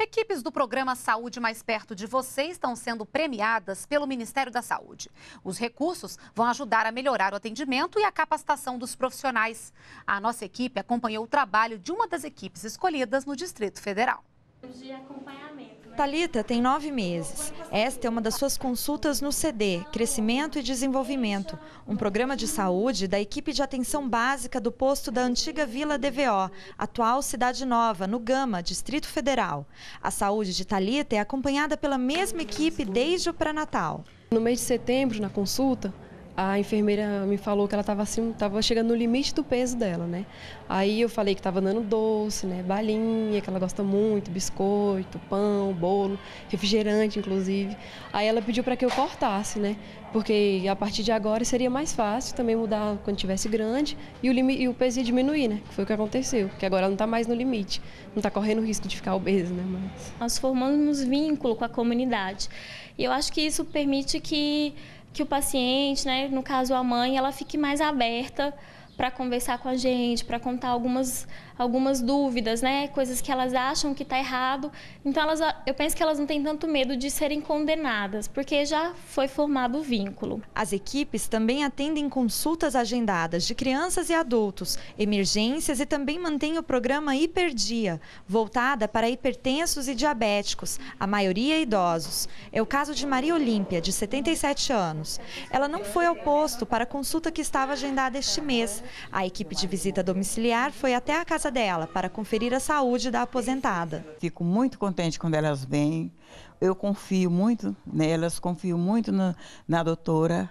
Equipes do programa Saúde Mais Perto de Você estão sendo premiadas pelo Ministério da Saúde. Os recursos vão ajudar a melhorar o atendimento e a capacitação dos profissionais. A nossa equipe acompanhou o trabalho de uma das equipes escolhidas no Distrito Federal. De acompanhamento. Talita tem nove meses. Esta é uma das suas consultas no CD, Crescimento e Desenvolvimento, um programa de saúde da equipe de atenção básica do posto da antiga Vila DVO, atual Cidade Nova, no Gama, Distrito Federal. A saúde de Talita é acompanhada pela mesma equipe desde o pré-natal. No mês de setembro, na consulta, a enfermeira me falou que ela estava assim, tava chegando no limite do peso dela, né? Aí eu falei que estava dando doce, né? Balinha, que ela gosta muito, biscoito, pão, bolo, refrigerante, inclusive. Aí ela pediu para que eu cortasse, né? Porque a partir de agora seria mais fácil também mudar quando tivesse grande e o, e o peso ia diminuir, né? Que foi o que aconteceu, que agora ela não está mais no limite, não está correndo o risco de ficar obeso, né? Mas... Nós formamos vínculo com a comunidade e eu acho que isso permite que que o paciente, né, no caso a mãe, ela fique mais aberta para conversar com a gente, para contar algumas, algumas dúvidas, né? Coisas que elas acham que está errado. Então, elas, eu penso que elas não têm tanto medo de serem condenadas, porque já foi formado o vínculo. As equipes também atendem consultas agendadas de crianças e adultos, emergências e também mantêm o programa Hiperdia, voltada para hipertensos e diabéticos, a maioria idosos. É o caso de Maria Olímpia, de 77 anos. Ela não foi ao posto para a consulta que estava agendada este mês, a equipe de visita domiciliar foi até a casa dela para conferir a saúde da aposentada. Fico muito contente quando elas vêm. Eu confio muito nelas, confio muito na, na doutora,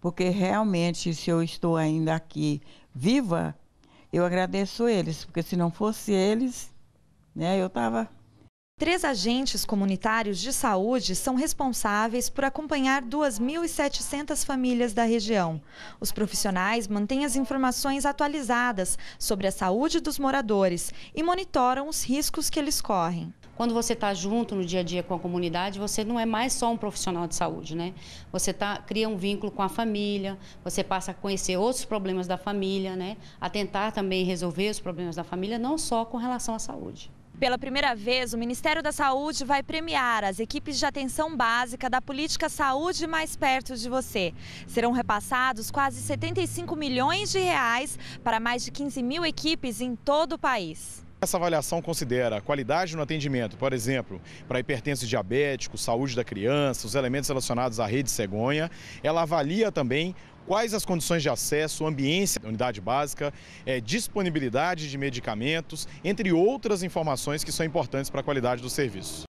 porque realmente, se eu estou ainda aqui viva, eu agradeço eles, porque se não fosse eles, né, eu estava Três agentes comunitários de saúde são responsáveis por acompanhar 2.700 famílias da região. Os profissionais mantêm as informações atualizadas sobre a saúde dos moradores e monitoram os riscos que eles correm. Quando você está junto no dia a dia com a comunidade, você não é mais só um profissional de saúde, né? Você tá, cria um vínculo com a família, você passa a conhecer outros problemas da família, né? A tentar também resolver os problemas da família, não só com relação à saúde. Pela primeira vez, o Ministério da Saúde vai premiar as equipes de atenção básica da política Saúde mais perto de você. Serão repassados quase 75 milhões de reais para mais de 15 mil equipes em todo o país. Essa avaliação considera a qualidade no atendimento, por exemplo, para hipertensos diabéticos, saúde da criança, os elementos relacionados à rede cegonha. Ela avalia também quais as condições de acesso, ambiência da unidade básica, é, disponibilidade de medicamentos, entre outras informações que são importantes para a qualidade do serviço.